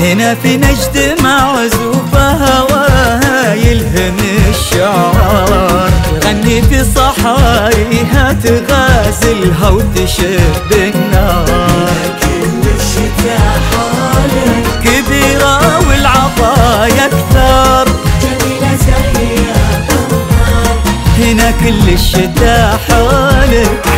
هنا في نجد معزوفة هواها يلهم الشعر. غني في صحاريها تغازلها وتشب النار كل الشتاء حالك كبيرة والعطايا أكثر. جميلة زهية هنا كل الشتاء حالك